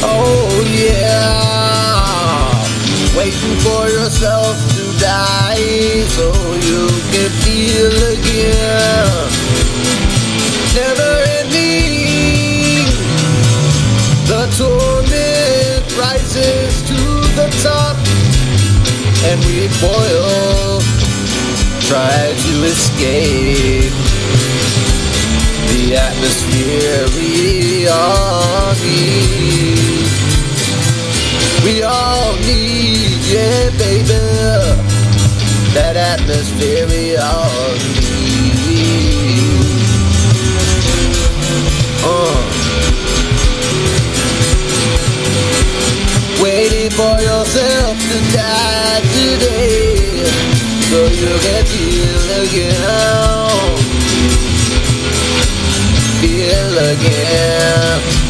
Oh yeah, waiting for yourself to die so you can feel again. Never ending, the torment rises to the top, and we boil, try to escape the atmosphere we are in. We all need, yeah, baby, that atmosphere we all need. Uh. Waiting for yourself to die today, so you can feel again. Feel again.